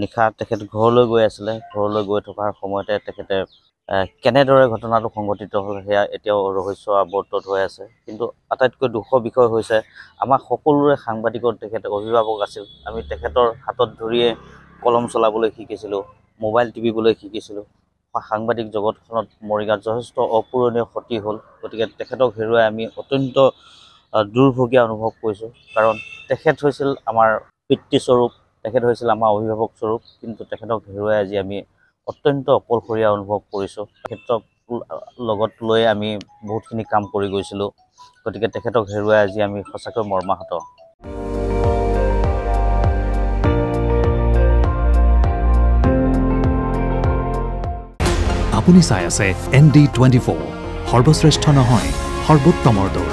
নিশা তেখেত ঘৰলৈ গৈ আছিলে। ঘৰলৈ গৈ থকাৰ সময়তে তেখেতে কেনেদৰে ঘটনাটো সংঘটিত হ'ল সেয়া এতিয়াও ৰহস্য আৱৰ্তত হৈ আছে। কিন্তু আটাইতকৈ দুখৰ বিষয় হৈছে আমাক সকলোৰে সাংবাদিকৰ তেখেত অভিভাৱক আছিল। আমি তেখেতৰ হাতত ধৰিয়ে কলম চলাবলৈ শিকিছিলোঁ মোবাইল টিপিবলৈ শিকিছিলোঁ। সাংবাদিক জগতখনত মৰিগাঁৱত যথেষ্ট অপূৰণীয় ক্ষতি হ'ল। গতিকে তেখেতক হেৰুৱাই আমি অত্যন্ত দুৰ্ভগীয়া অনুভৱ কৰিছোঁ। কাৰণ তেখেত হৈছিল আমাৰ পিতৃস্বৰূপ তেখেত হৈছিল আমাৰ অভিভাৱক স্বৰূপ কিন্তু তেখেতক হেৰুৱাই আজি আমি অত্যন্ত অকলশৰীয়া অনুভৱ কৰিছোঁ। তেখেতক লগত লৈ আমি বহুতখিনি কাম কৰি গৈছিলোঁ। গতিকে তেখেতক হেৰুৱাই আজি আমি সঁচাকৈ মৰ্মাহত। আপুনি চাই আছে এন ডি টুৱেণ্টি ফ'ৰ। সৰ্বশ্ৰেষ্ঠ নহয় সৰ্বোত্তমৰ দৌৰ